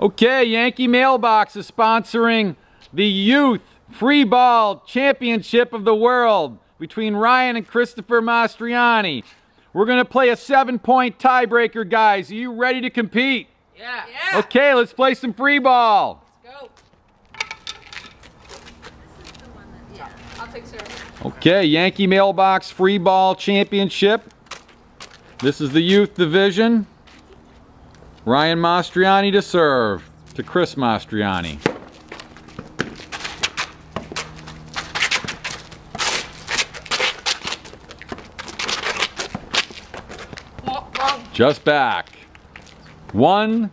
Okay, Yankee Mailbox is sponsoring the Youth Free Ball Championship of the World between Ryan and Christopher Mastroianni. We're going to play a seven point tiebreaker, guys. Are you ready to compete? Yeah. Yeah. Okay, let's play some free ball. Go. Yeah. I'll take service. Okay, Yankee Mailbox Free Ball Championship. This is the youth division. Ryan Mastroianni to serve to Chris Mastroianni. Just back. One.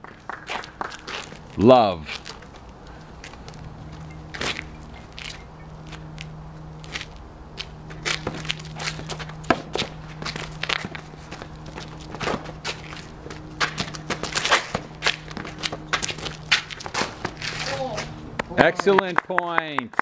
Love. Excellent point.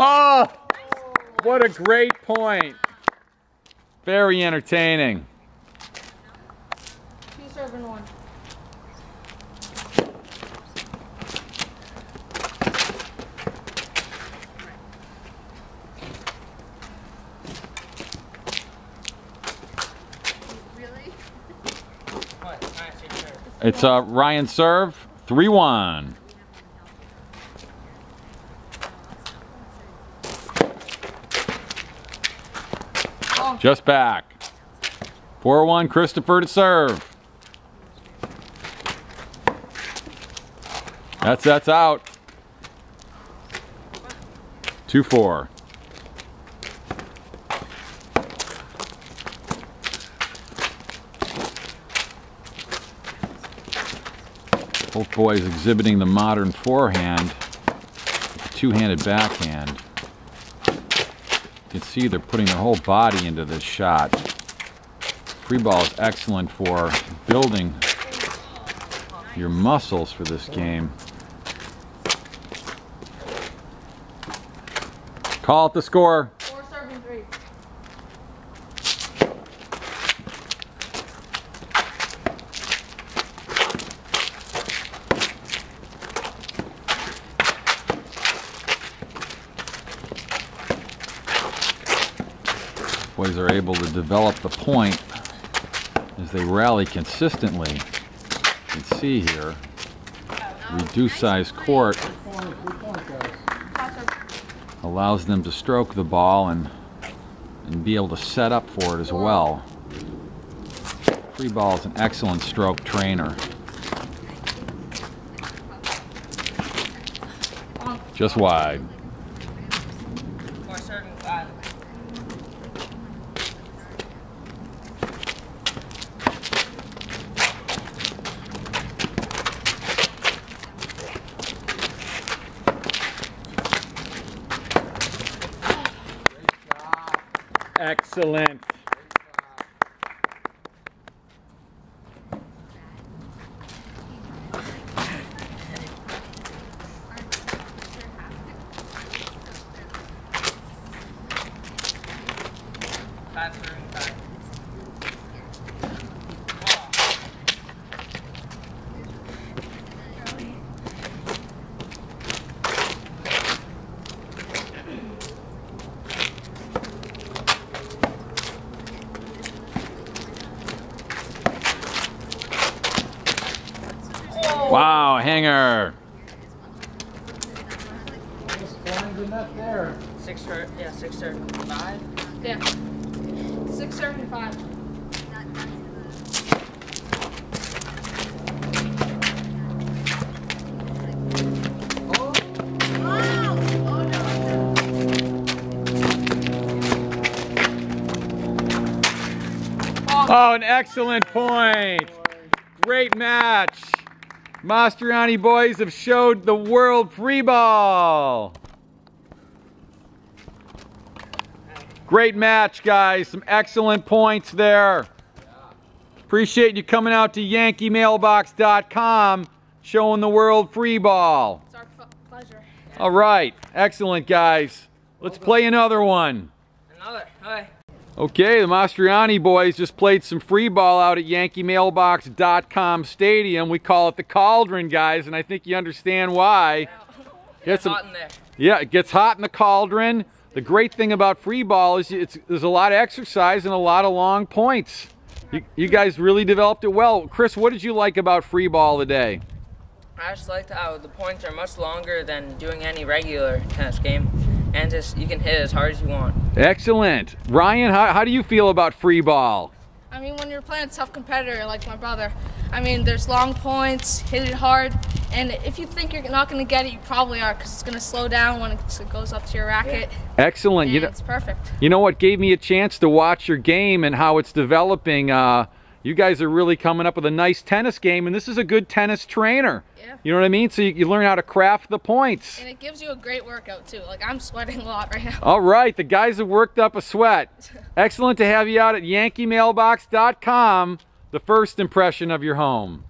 Oh, what a great point. Very entertaining. Two serving one. Really? What? Alright, take care. It's uh, Ryan serve, 3 Just back. 4 1, Christopher to serve. That's that's out. 2 4. Both boys exhibiting the modern forehand, two-handed backhand. You can see they're putting their whole body into this shot. Free ball is excellent for building your muscles for this game. Call it the score. Boys are able to develop the point as they rally consistently. You can see here, reduced size court allows them to stroke the ball and and be able to set up for it as well. Free ball is an excellent stroke trainer. Just wide. Excellent. Five serving five. Wow, hanger. Six ser- yeah, six serving five. Yeah. Six serving five. Oh, an excellent point. Great match. Mastroianni boys have showed the world free ball. Great match, guys. Some excellent points there. Appreciate you coming out to yankeemailbox.com showing the world free ball. It's our fu- pleasure. All right. Excellent, guys. Let's play another one. Another. Okay. Okay, the Mastroianni boys just played some free ball out at YankeeMailbox.com Stadium. We call it the Cauldron, guys, and I think you understand why. Get It's some, hot in there. yeah, it gets hot in the Cauldron. The great thing about free ball is it's, there's a lot of exercise and a lot of long points. You, you guys really developed it well. Chris, what did you like about free ball today? I just liked how the points are much longer than doing any regular tennis game, and just you can hit as hard as you want. Excellent. Ryan, how, how do you feel about free ball? I mean, when you're playing a tough competitor like my brother, I mean, there's long points, hit it hard, and if you think you're not going to get it, you probably are because it's going to slow down when it goes up to your racket. Excellent. And You know, it's perfect. You know what gave me a chance to watch your game and how it's developing? Uh, you guys are really coming up with a nice tennis game, and this is a good tennis trainer. Yeah. You know what I mean? So you, you learn how to craft the points. And it gives you a great workout too. Like I'm sweating a lot right now. All right, the guys have worked up a sweat. Excellent to have you out at YankeeMailbox.com, the first impression of your home.